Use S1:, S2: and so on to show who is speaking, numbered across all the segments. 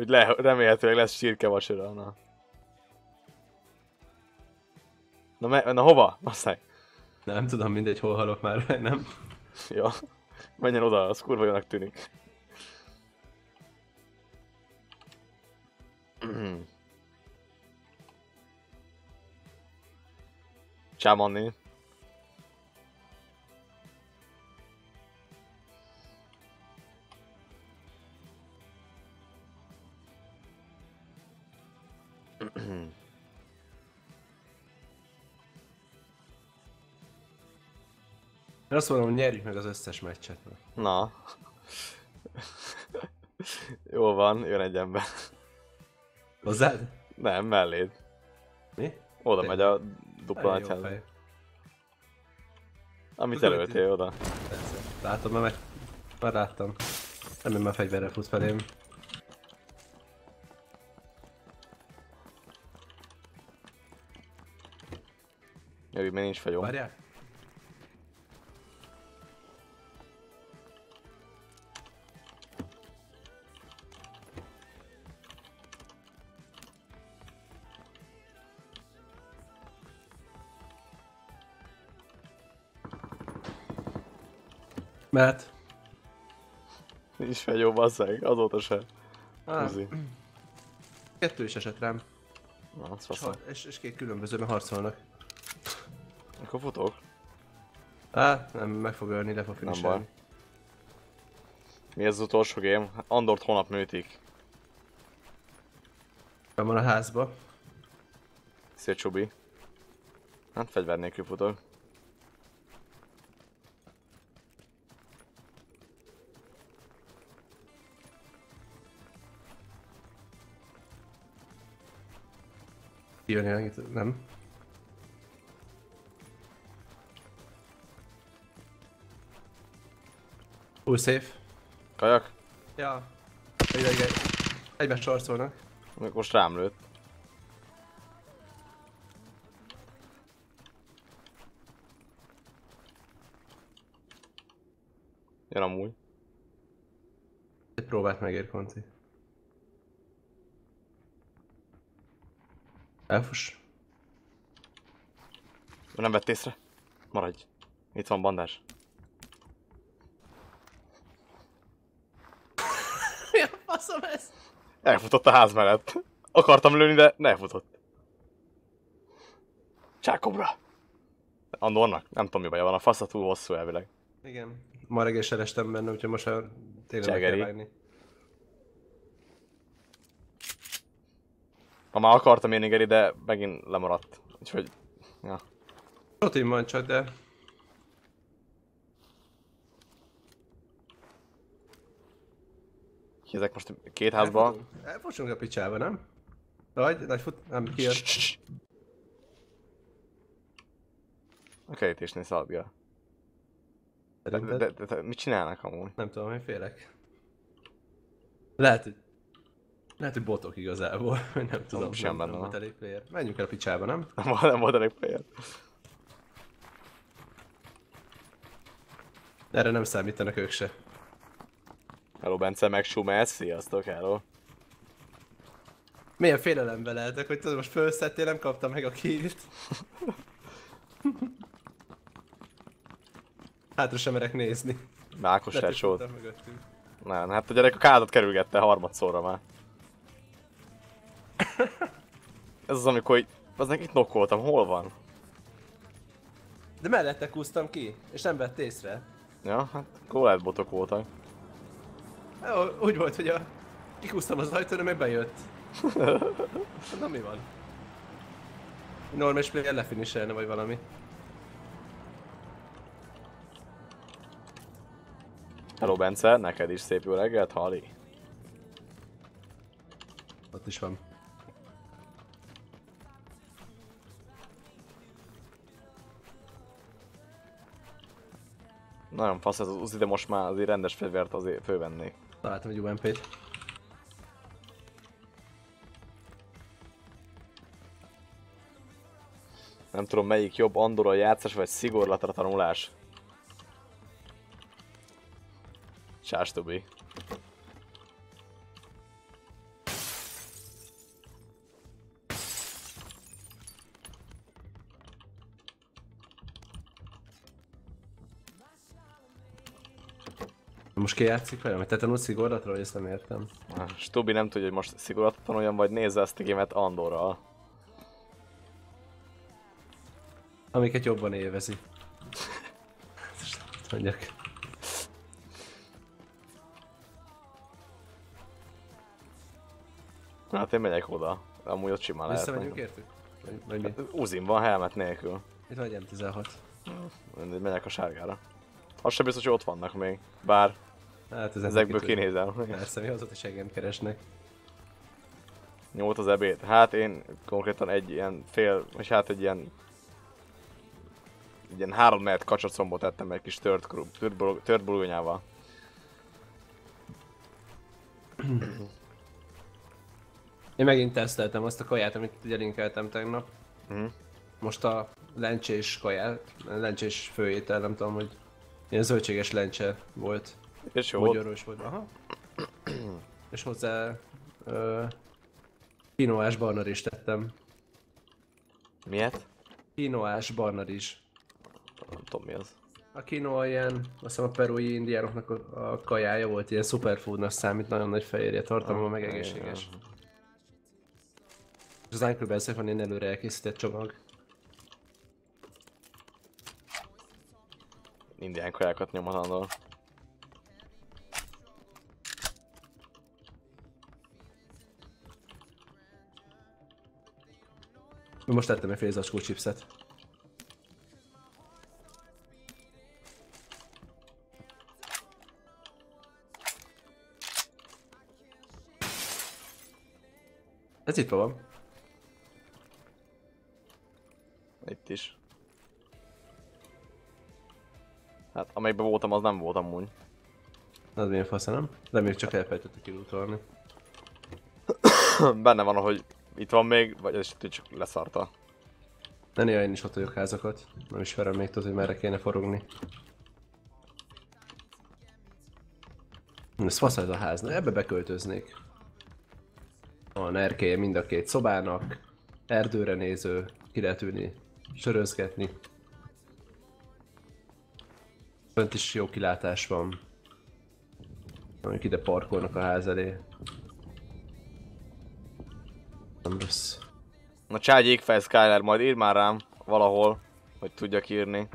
S1: Hogy le, remélhetőleg lesz sírke vasara, na. Na, me, na hova? Aztán.
S2: Nem tudom, mindegy, hol halok már, nem?
S1: Ja. Menjen oda, az kurva jónak tűnik. Ciao
S2: Én azt mondom, hogy nyerjük meg az összes meccset.
S1: Na. Jó van, jön egy ember.
S2: Hozzád?
S1: Nem, melléd.
S2: Mi?
S1: Oda megy a dupla nagyház. Amit előttél oda.
S2: Persze. Látod, már meg... Már láttam. Nem, már fegyverre fut felém.
S1: Jövő, még nincs fagyó.
S2: Várják? Mert...
S1: Nincs fagyó, bazzeg, azóta se.
S2: Kettő is esett rám.
S1: Na,
S2: És, és, és két különbözőben harcolnak.
S1: Akkor futok.
S2: Á, nem, meg fog ölni, le fog
S1: Nem baj. Mi ez az utolsó game? Andort hónap műtik.
S2: Ben van a házba.
S1: Szia Csubi. Hát fegyver nélkül futok.
S2: Kijönni itt, nem? Full safe.
S1: Kajak?
S2: Ja. Egy, egy, egy. Egymást sarcolnak.
S1: Még Most rám lőtt. Jön amúgy.
S2: Egy próbát megér, Konti. Elfuss.
S1: Nem vett észre? Maradj. Itt van bandás.
S2: Mi a faszom ez?
S1: Elfutott a ház mellett. Akartam lőni, de ne futott. Csákobra! Andornak? Nem tudom mi baja van, a fasza túl hosszú elvileg.
S2: Igen. Ma reggel se estem benne, úgyhogy most már tényleg meg kell
S1: Csegeri.
S2: vágni.
S1: Ha már akartam én Igeri, de megint lemaradt. Úgyhogy... Ja.
S2: Protein van csak, de...
S1: ezek most két házba?
S2: Elfutunk. Elfussunk a picsába, nem? Nagy, nagy fut... Nem, kijön.
S1: A kerítésnél szaladgál. De, de, de, mit csinálnak amúgy?
S2: Nem tudom, én félek. Lehet, hogy... Lehet, hogy botok igazából, nem tudom.
S1: sem
S2: nem,
S1: benne
S2: nem volt elég player. Menjünk el a picsába, nem?
S1: Nem nem volt elég player.
S2: Erre nem számítanak ők se.
S1: Hello Bence, meg Schumer, sziasztok, hello.
S2: Milyen félelembe lehetek, hogy tudod, most felszettél, nem kaptam meg a kilt. Hátra sem merek nézni.
S1: Mákos tesót. Nem, hát a gyerek a kádat kerülgette harmadszorra már. Ez az, amikor. Az itt nokkoltam, hol van?
S2: De mellette kúztam ki, és nem vett észre.
S1: Ja, hát lehet botok voltak.
S2: Úgy volt, hogy a... Kikúztam az ajtón, meg bejött. Na mi van? Normális player lefiniselne, vagy valami.
S1: Hello Bence, neked is szép jó reggelt, Hali.
S2: Ott is van.
S1: Nagyon fasz ez az Uzi, de most már azért rendes fegyvert azért fölvennék.
S2: Találtam egy UMP-t.
S1: Nem tudom melyik jobb, Andorra játszás vagy szigorlatra tanulás. Sás
S2: Most ki játszik velem? Te tanulsz szigorlatról, hogy ezt nem értem.
S1: Stubi nem tudja, hogy most szigorúan tanuljon, vagy nézze ezt a gémet Andorral.
S2: Amiket jobban élvezi. Mondjak.
S1: Hát én megyek oda. Amúgy ott simán lehet.
S2: Visszamegyünk értük? Vagy, vagy mi?
S1: Uzin van helmet nélkül.
S2: Itt vagy M16.
S1: Mindegy, megyek a sárgára. Az sem biztos, hogy ott vannak még. Bár
S2: Hát ez
S1: ezekből kinézem.
S2: Persze, mi az ott, hogy engem keresnek.
S1: Nyolc az ebéd. Hát én konkrétan egy ilyen fél, vagy hát egy ilyen egy ilyen három mehet kacsacombot ettem egy kis tört, tört, tört bulgonyával.
S2: Én megint teszteltem azt a kaját, amit ugye linkeltem tegnap.
S1: Mhm.
S2: Most a lencsés kaját, lencsés főétel, nem tudom, hogy ilyen zöldséges lencse volt.
S1: És jó volt.
S2: Magyaros volt. Aha. És hozzá ö, kinoás barna is tettem.
S1: Miért?
S2: Kinoás barna is.
S1: Nem tudom mi az.
S2: A quinoa ilyen, azt hiszem a perui indiánoknak a, a kajája volt, ilyen superfoodnak számít, nagyon nagy fehérje tartalma, meg egészséges. És az Uncle van ilyen előre elkészített csomag.
S1: Indián kajákat nyom az
S2: Most tettem egy fél zacskó chipset. Ez itt van.
S1: Itt is. Hát amelyikben voltam, az nem volt amúgy.
S2: Az milyen fasz, nem? De még csak elfelejtettük kilutolni.
S1: Benne van, hogy itt van még, vagy ez csak leszarta.
S2: De néha én is ott vagyok házakat. Nem ismerem még tudod, hogy merre kéne forogni. Ez fasz ez a ház, na ebbe beköltöznék. Van erkélye mind a két szobának, erdőre néző, ki lehet ülni, sörözgetni. Fönt is jó kilátás van. Amik ide parkolnak a ház elé. Nem rossz.
S1: Na cságy égfej Skyler, majd írd már rám valahol, hogy tudjak írni.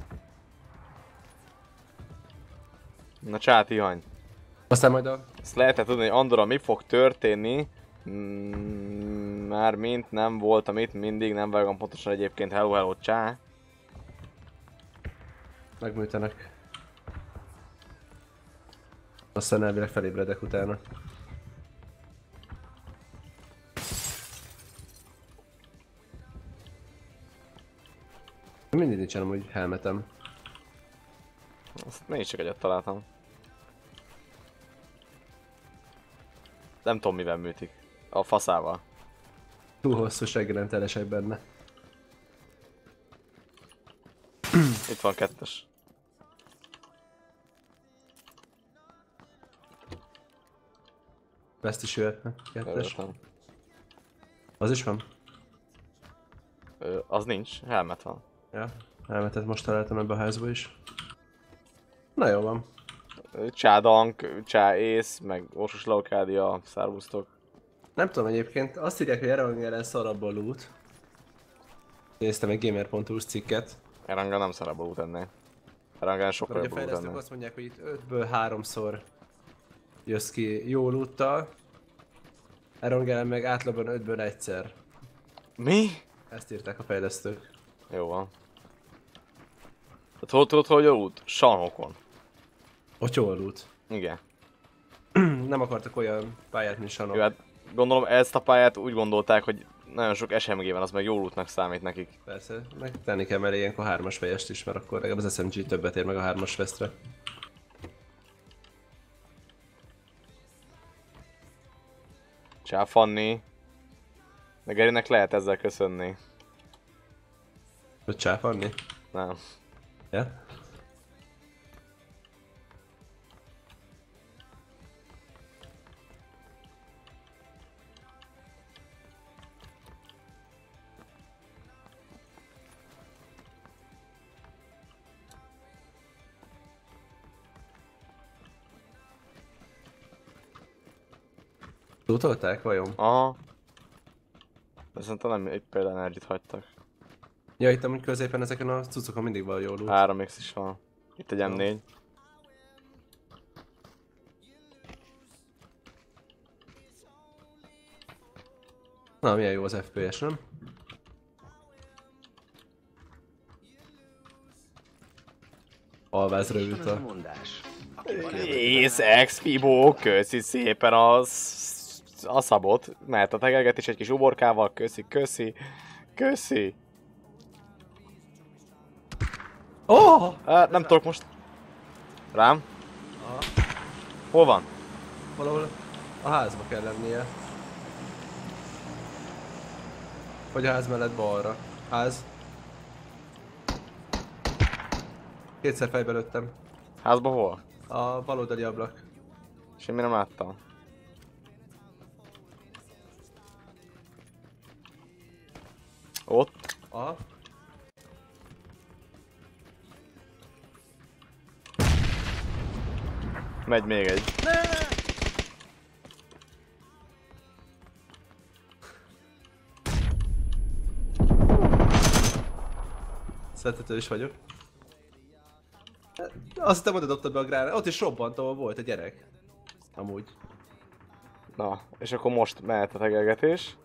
S1: Na csát ihany.
S2: Aztán majd a...
S1: Ezt lehetett tudni, hogy Andorra mi fog történni. Mm, már mint nem voltam itt, mindig nem vágom pontosan egyébként. Hello, hello, csá.
S2: Megműtenek. Aztán elvileg felébredek utána. Mindig nincsen amúgy helmetem.
S1: Azt én is csak egyet találtam. Nem tudom mivel műtik. A faszával.
S2: Túl hosszú telesek benne.
S1: Itt van kettes.
S2: Ezt is jöhetne. Kettes. Az is van?
S1: Ö, az nincs, helmet van.
S2: Ja. Helmetet most találtam ebbe a házba is. Na jó van.
S1: Ö, Csá Ész, meg Orsos Leokádia, szárvusztok.
S2: Nem tudom egyébként, azt írják, hogy Erangelen szarabb a loot. Néztem egy gamer.hu cikket.
S1: Eranga nem szarabb út ennél. Eranga sokkal jobb
S2: a fejlesztők
S1: ennél.
S2: azt mondják, hogy itt 5-ből 3-szor jössz ki jó loottal. Erangelen meg átlagban 5-ből egyszer.
S1: Mi?
S2: Ezt írták a fejlesztők.
S1: Jó van. Tehát hol tudod, hogy jó út? Sanhokon.
S2: Ott jó a loot.
S1: Igen.
S2: Nem akartak olyan pályát, mint Sanok.
S1: Jó, hát gondolom ezt a pályát úgy gondolták, hogy nagyon sok SMG van, az meg jó útnak számít nekik.
S2: Persze, meg tenni kell mellé ilyenkor hármas fejest is, mert akkor legalább az SMG többet ér meg a hármas vesztre.
S1: Csá Fanni. De Gerinek lehet ezzel köszönni.
S2: Hogy csáfanni?
S1: Nem.
S2: Ja? Utolták vajon?
S1: Aha. Viszont nem egy például együtt hagytak.
S2: Ja, itt amúgy középen ezeken a cuccokon mindig van jó loot.
S1: 3x is van. Itt egy
S2: Jó.
S1: M4.
S2: Na, milyen jó az FPS, nem? Alváz
S3: az a.
S1: Észex, Fibó, köszi szépen az... a szabot. Mert a tegelgetés egy kis uborkával, köszi, köszi, köszi.
S2: Oh!
S1: Uh, nem tudok most. Rám?
S2: Aha.
S1: Hol van?
S2: Valahol a házba kell lennie. Vagy a ház mellett balra. Ház. Kétszer fejbe lőttem.
S1: Házba hol?
S2: A baloldali ablak.
S1: Semmi nem láttam. Ott?
S2: Aha.
S1: Megy még egy.
S2: Szeretető is vagyok. Azt hittem oda dobtad be a gránát. Ott is robbant, ahol volt a gyerek. Amúgy.
S1: Na, és akkor most mehet a tegelgetés.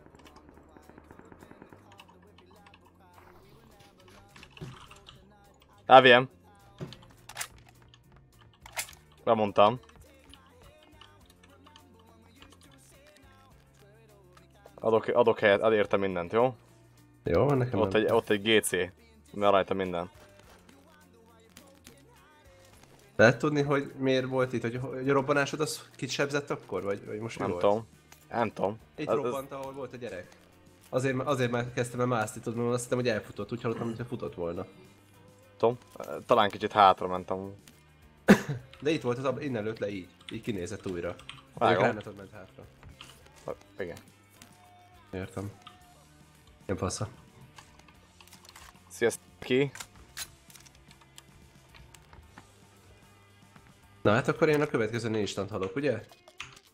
S1: AVM. Bemondtam. Adok, adok helyet, ad érte mindent, jó?
S2: Jó, van nekem
S1: Ott
S2: nem.
S1: egy, ott egy GC. Mert rajta minden.
S2: Lehet tudni, hogy miért volt itt, hogy, hogy a robbanásod az kit sebzett akkor? Vagy, vagy most mi
S1: Nem
S2: volt?
S1: tudom. Nem tudom.
S2: Itt
S1: Ez- ez-
S2: robbant, ahol volt a gyerek. Azért, azért már kezdtem el mászni, tudod, azt hittem, hogy elfutott, úgy hallottam, mintha futott volna.
S1: tudom. Talán kicsit hátra mentem.
S2: De itt volt az ab, innen lőtt le így. Így kinézett újra.
S1: Vágom.
S2: gránátod ment hátra.
S1: Igen.
S2: Értem. Nem passza.
S1: Sziasztok ki.
S2: Na hát akkor én a következő instant halok, ugye?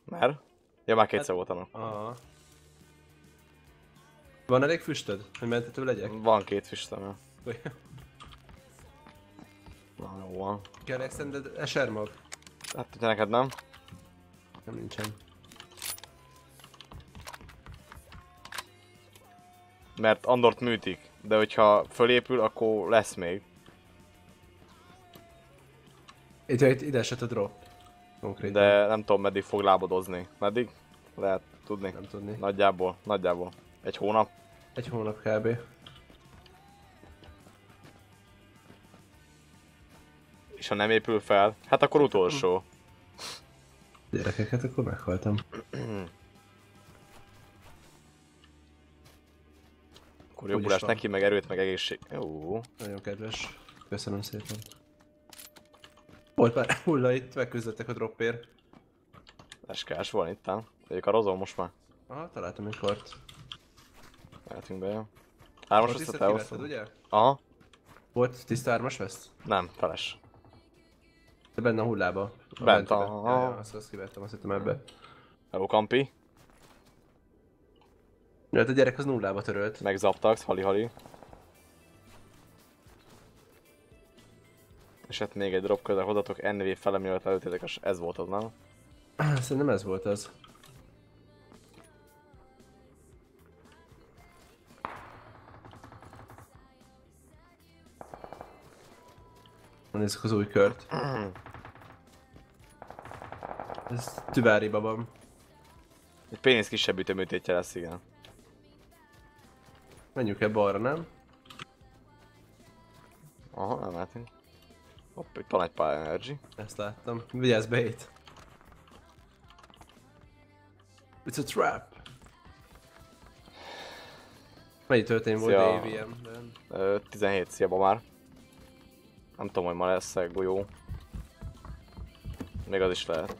S1: Mert? Ja, már kétszer volt annak.
S2: Aha. Van elég füstöd, hogy mentető legyek?
S1: Van két van.
S2: Kell extended SR mag?
S1: Hát, hogyha neked nem.
S2: Nem nincsen.
S1: Mert Andort műtik. De hogyha fölépül, akkor lesz még.
S2: Itt ide esett a drop. Konkrétan.
S1: De nem tudom meddig fog lábadozni. Meddig? Lehet tudni.
S2: Nem tudni.
S1: Nagyjából, nagyjából. Egy hónap.
S2: Egy hónap kb.
S1: És ha nem épül fel, hát akkor utolsó.
S2: Gyerekeket akkor meghaltam.
S1: Akkor
S2: Úgy
S1: jobbulás
S2: is van.
S1: neki, meg erőt, meg egészség. Jó.
S2: Nagyon kedves. Köszönöm szépen. Volt már hulla itt, megküzdöttek a dropért.
S1: Eskás van itt, ám. Egyik a rozó most már.
S2: Aha, találtam egy kart.
S1: Mehetünk be, jó. Hármas te
S2: kivetted, ugye?
S1: Aha.
S2: Volt tiszta ármas veszt?
S1: Nem, feles.
S2: Benne a hullába. A
S1: Bent,
S2: bentibe.
S1: aha.
S2: Ja, azt, azt kivettem, azt hittem ebbe.
S1: Hello, Kampi.
S2: Ja, hát a gyerek az nullába törölt.
S1: Meg Zaptax, hali-hali. És hát még egy drop közel hozatok, NV fele mielőtt előttétek, és ez volt az, nem?
S2: Szerintem ez volt az. Nézzük az új kört. Ez tüváriba van.
S1: Egy pénisz kisebb üteműtétje lesz, igen.
S2: Menjünk el balra, nem?
S1: Aha, nem mehetünk. Hopp, itt van egy pár energy.
S2: Ezt láttam. Vigyázz bait! It's a trap! Mennyi történt volt. AVM-ben?
S1: Ö, 17 szia már. Nem tudom, hogy ma lesz-e golyó. Még az is lehet.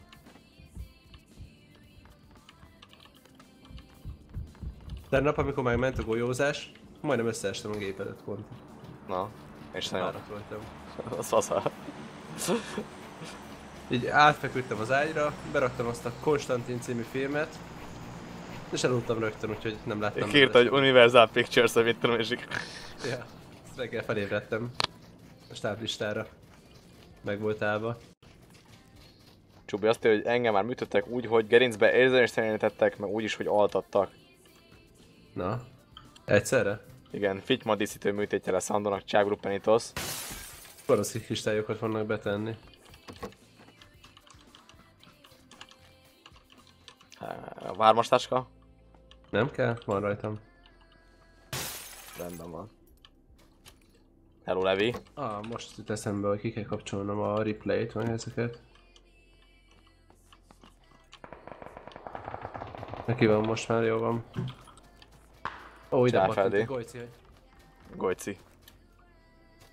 S2: Tegnap, amikor megment a golyózás, majdnem összeestem a gép előtt pont.
S1: Na, és nagyon.
S2: Fáradt voltam.
S1: Az fasza.
S2: Így átfeküdtem az ágyra, beraktam azt a Konstantin című filmet, És eludtam rögtön, úgyhogy nem láttam.
S1: Kiírta, hogy Universal Pictures, amit tudom, és így-
S2: Ja, ezt reggel felébredtem. Stáblistára. Meg volt állva.
S1: Csubi azt írja, hogy engem már műtöttek úgy, hogy gerincbe érzéstelenítettek, meg úgy is, hogy altattak.
S2: Na. Egyszerre?
S1: Igen, fityma díszítő műtétje lesz Andónak, Cságru Penitos.
S2: Valószínű kristályokat fognak betenni.
S1: Vármas táska?
S2: Nem kell? Van rajtam.
S1: Rendben van. Hello Levi.
S2: Ah, most jut eszembe, hogy ki kell kapcsolnom a replay-t, vagy ezeket. Neki van most már, jó van. Ó, ide pattant gojci, hogy...
S1: Gojci.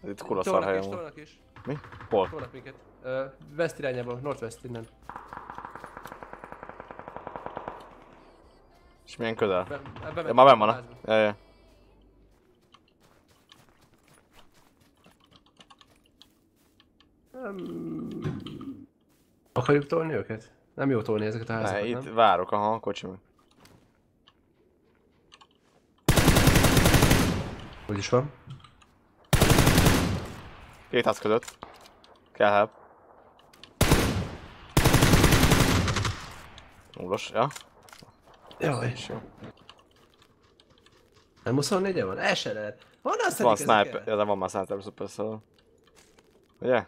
S1: Ez itt kurva szar helyen
S2: tolnak is.
S1: Mi? Hol?
S2: Tolnak minket. Uh, west irányába, northwest innen.
S1: És milyen közel?
S2: Be, be,
S1: Ja, már benn van a... Ja, ja.
S2: Akarjuk tolni őket? Nem jó tolni ezeket a
S1: Ne,
S2: házakat,
S1: itt
S2: nem?
S1: várok, aha, a kocsi meg.
S2: Úgy is van.
S1: Két ház között. Kell help. Nulos, ja.
S2: Jaj.
S1: És jó.
S2: Nem 24 van? El se lehet. Honnan szedik
S1: Van sniper, ja, de van már sniper super szóval. Ugye?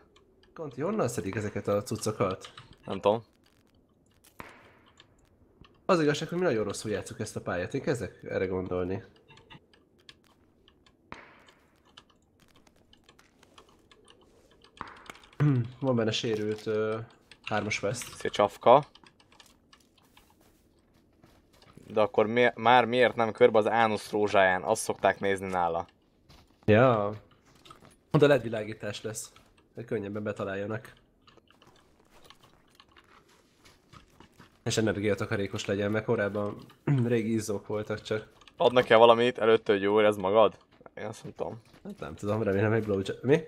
S2: Konti, honnan szedik ezeket a cuccokat?
S1: Nem tudom.
S2: Az igazság, hogy mi nagyon rosszul játszuk ezt a pályát. Én kezdek erre gondolni. Van benne sérült uh, hármas West.
S1: Szép csafka. De akkor mi, már miért nem körbe az ánusz rózsáján? Azt szokták nézni nála.
S2: Ja. Oda LED világítás lesz. Hogy könnyebben betaláljanak. És energiatakarékos legyen, mert korábban régi izzók voltak csak.
S1: Ad neki valamit előtte, hogy jó, ez magad? Én azt nem tudom.
S2: Hát nem tudom, remélem egy blowjob. Mi?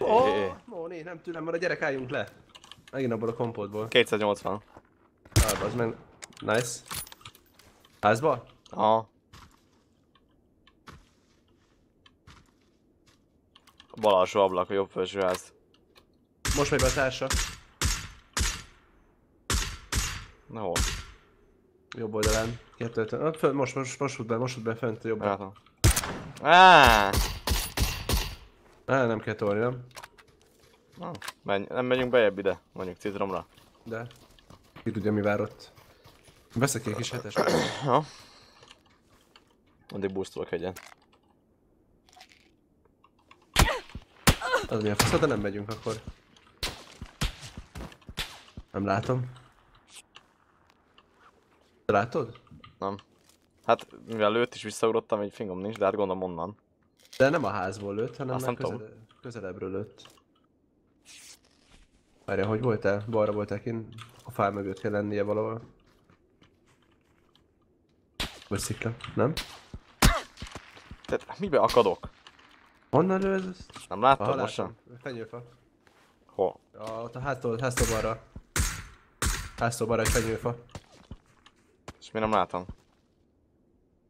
S2: Ó,
S1: Hé, hé.
S2: oh, Móni, nem tűnöm, mert a gyerek álljunk le. Megint abból a kompótból.
S1: 280.
S2: Ah, az meg... Nice. Házba?
S1: Aha. A bal alsó ablak, a jobb felső ház.
S2: Most megy be a társa.
S1: Na hol?
S2: Jobb oldalán. 250. Ah, föl, most, most, most fut be, most fut be fent jobb.
S1: Látom. Áááá!
S2: Ah, nem kell tolni, nem?
S1: Na, menj, nem megyünk bejebb ide, mondjuk citromra.
S2: De... Ki tudja mi vár ott. Veszek egy kis hetes.
S1: Ha? Addig boostolok egyen.
S2: Az milyen fasz, de nem megyünk akkor. Nem látom. Te látod?
S1: Nem. Hát, mivel lőtt is visszaugrottam, egy fingom nincs, de hát gondolom onnan.
S2: De nem a házból lőtt, hanem
S1: Azt nem
S2: közele, közelebbről lőtt. Várja, hogy voltál? Balra voltál kint? A fál mögött kell lennie valahol. Vagy szikla, nem?
S1: Tehát mibe akadok?
S2: Honnan lő ez?
S1: Nem láttad most sem?
S2: Fenyőfa.
S1: Hol?
S2: A, ott a háztól, háztól balra. Háztól balra egy fenyőfa.
S1: És mi nem látom?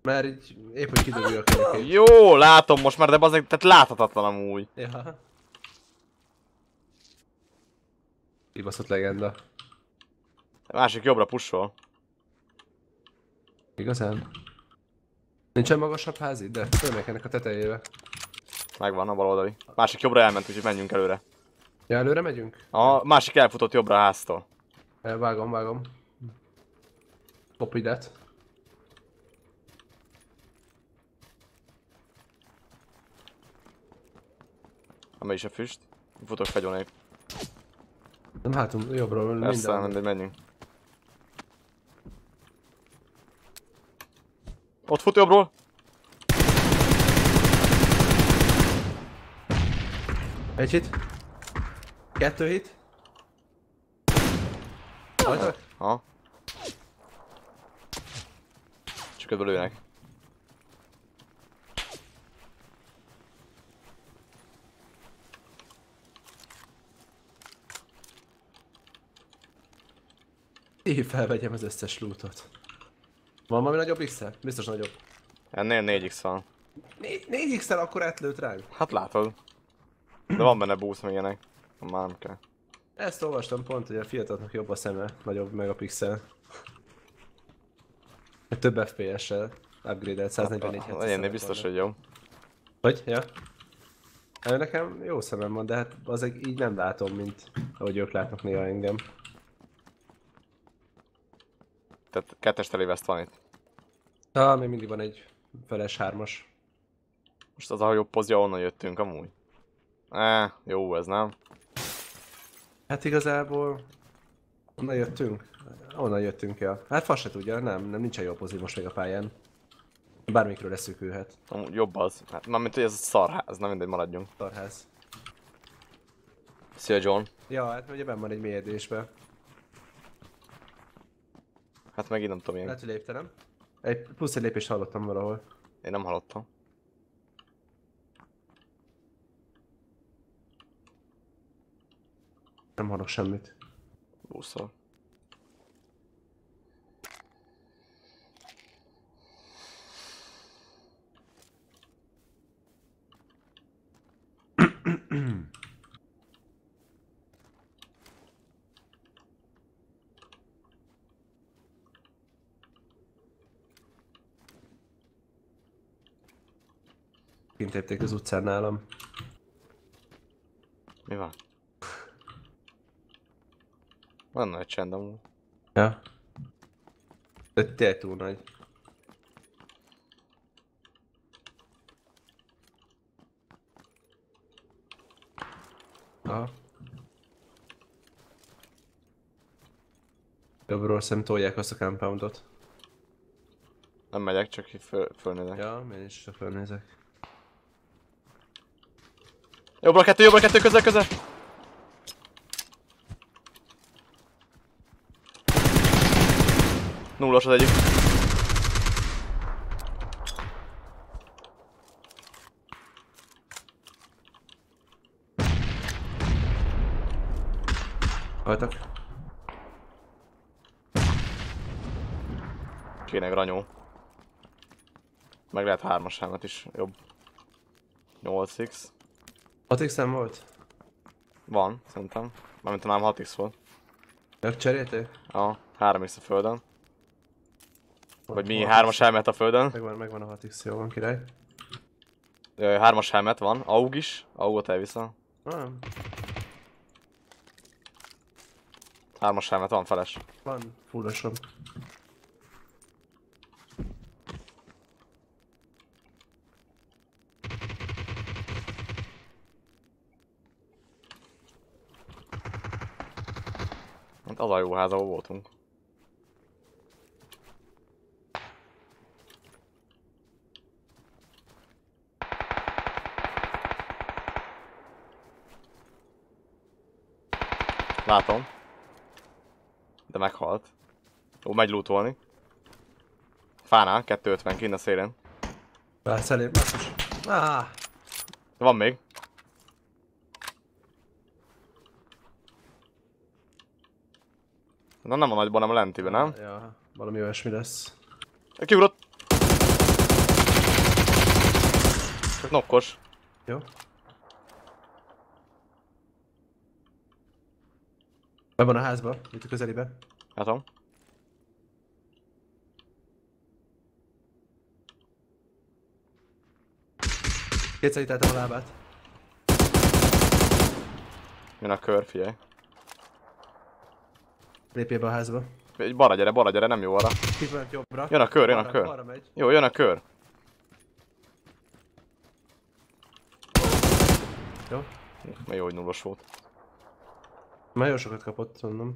S2: Mert így épp hogy kidobja a kerekét.
S1: Jó, látom most már, de bazeg, tehát láthatatlan amúgy.
S2: Ja. Kibaszott legenda.
S1: A másik jobbra pushol.
S2: Igazán? Nincsen magasabb ház itt, de fölmegyek ennek a tetejébe.
S1: Megvan a baloldali. Másik jobbra elment, úgyhogy menjünk előre.
S2: Ja, előre megyünk?
S1: A másik elfutott jobbra a háztól.
S2: Eh, Vágom, vágom. Pop idet.
S1: Ha is a füst. Futok fegyonék.
S2: Nem hátunk, jobbról, minden.
S1: Aztán mindegy, menjünk. Ott fut jobbról!
S2: Egy hit. Kettő hit. Rajta?
S1: Ha. Csak ebből lőnek.
S2: Én felvegyem az összes lootot. Van valami nagyobb x -e? Biztos nagyobb.
S1: Ennél 4x van.
S2: 4 x akkor átlőtt ránk.
S1: Hát látod. De van benne boost még ilyenek. Már nem kell.
S2: Ezt olvastam pont, hogy a fiataloknak jobb a szeme, nagyobb megapixel. Meg Több FPS-sel upgrade-elt 144
S1: Hát, Ennél biztos, hogy jó.
S2: Hogy? Ja. Hát Nekem jó szemem van, de hát azért így nem látom, mint ahogy ők látnak néha engem.
S1: Tehát kettes teléveszt van itt.
S2: Ah, még mindig van egy feles hármas.
S1: Most az a jobb pozja, onnan jöttünk amúgy. Eh, jó ez nem?
S2: Hát igazából... Onnan jöttünk? Onnan jöttünk, ja. Hát fasz se tudja, nem, nem nincsen jó pozíció most még a pályán. Bármikről leszűkülhet.
S1: Amúgy jobb az. Hát mármint, hogy ez a szarház, nem mindegy, maradjunk.
S2: Tarház.
S1: Szia John.
S2: Ja, hát ugye benn van egy mélyedésbe.
S1: Hát megint nem tudom én.
S2: Lehet, hogy lépte, nem? Egy plusz egy lépést hallottam valahol.
S1: Én nem hallottam.
S2: Nem hallok semmit.
S1: Buszol.
S2: Kint lépték az utcán nálam.
S1: Mi van? Van nagy csend amúgy.
S2: Ja. De tényleg túl nagy. Aha. Jobbról szem tolják azt a compoundot.
S1: Nem megyek, csak így föl, fölnézek.
S2: Ja, én is csak felnézek.
S1: Jobbra kettő, jobbra kettő, közel, közel! Nullos az egyik.
S2: Hajtak.
S1: Kéne granyó. Meg lehet hármas helmet is jobb. 8x.
S2: 6 x volt?
S1: Van, szerintem. Mármint nem 6x volt.
S2: Megcserélték?
S1: Ja, 3x a földön. Vagy mi,
S2: Hol-
S1: 3-as helmet a földön.
S2: Megvan, megvan a 6x, jó van király.
S1: Ö, 3-as helmet van, AUG is. AUG-ot elviszem.
S2: Nem,
S1: 3-as helmet van feles.
S2: van fullosom.
S1: Hát az a jó ház, ahol voltunk. Látom. De meghalt. Ó, megy lootolni. Fánál, 250 kint a szélén.
S2: Látsz basszus. Ah,
S1: Van még. Na nem a nagyban, hanem a lentiben, nem?
S2: Ja, valami olyasmi lesz.
S1: Kiugrott! Nokkos.
S2: Jó. Be van a házba, itt a közelébe.
S1: Látom.
S2: Kétszer a lábát.
S1: Jön a kör, figyelj.
S2: Lépjél be a házba.
S1: Egy balra gyere, balra gyere, nem jó arra.
S2: Kifönt jobbra.
S1: Jön a kör, jön a kör.
S2: Balra megy.
S1: Jó, jön a kör.
S2: Jó.
S1: Még jó, hogy nullos volt.
S2: Már jó sokat kapott, mondom.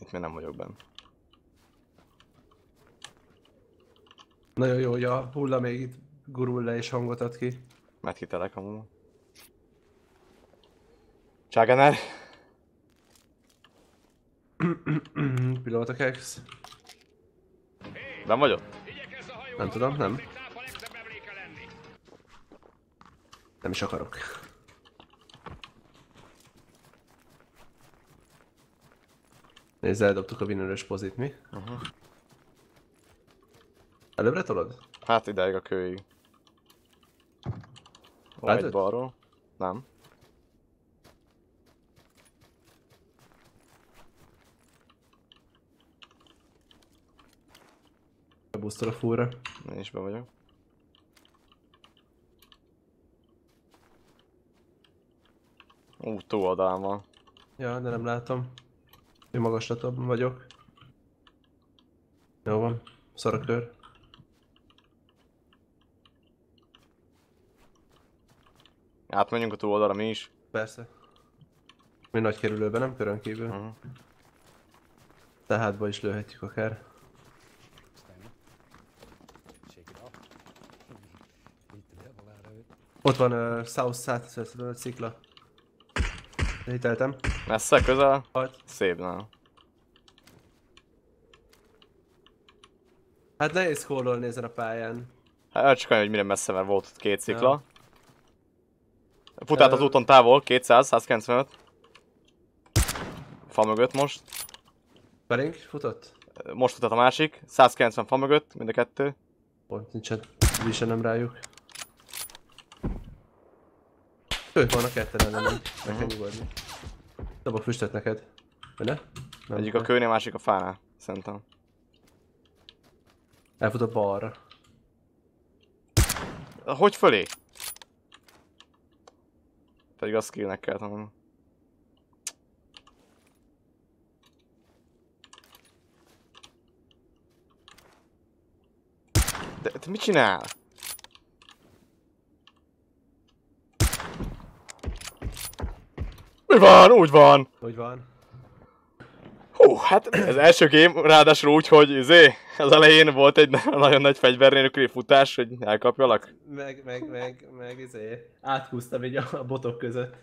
S1: Itt még nem vagyok benne.
S2: Nagyon jó, hogy a hulla még itt gurul le és hangot ad ki.
S1: Mert hitelek amúgy. Cságener.
S2: Pilóta kex.
S1: Ben vagy ott?
S2: Nem tudom, nem. Nem is akarok. Nézd, eldobtuk a winnerös pozit, mi?
S1: Uh-huh.
S2: Előbbre tolod?
S1: Hát ideig a kőig. Ó,
S2: Látod?
S1: egy balról. Nem.
S2: Bebusztol a fúra.
S1: Én is be vagyok. Ú, túloldalán van.
S2: Ja, de nem látom. Én magaslatom vagyok. Jó van. Szar a kör.
S1: Átmenjünk a túloldalra mi is.
S2: Persze. Mi nagy kerülőben, nem körön kívül.
S1: Uh-huh.
S2: Tehátba is lőhetjük akár. Ott van uh, South South szikla. Hiteltem.
S1: Messze, közel?
S2: Halt.
S1: Szép, nem.
S2: Hát nehéz kólolni ezen a pályán.
S1: Hát csak olyan, hogy mire messze, mert volt ott két szikla.
S2: Ja.
S1: Fut át az úton távol, 200, 195. Fa mögött most.
S2: Belénk futott?
S1: Most futott a másik, 190 fa mögött, mind a kettő.
S2: Pont nincsen nem rájuk. Ők vannak ketten ellenem, meg kell nyugodni. Dobok füstöt neked. Vagy ne? Nem.
S1: Egyik a kőnél, másik a fánál, szerintem.
S2: Elfutott balra.
S1: Hogy fölé? Pedig azt skillnek kell tanulni. De te mit csinál? Mi van? Úgy van!
S2: Hogy van?
S1: Hú, hát ez első game, ráadásul úgy, hogy izé, az elején volt egy nagyon nagy fegyver nélküli futás, hogy elkapjalak.
S2: Meg, meg, meg, meg, izé. Áthúztam így a botok között.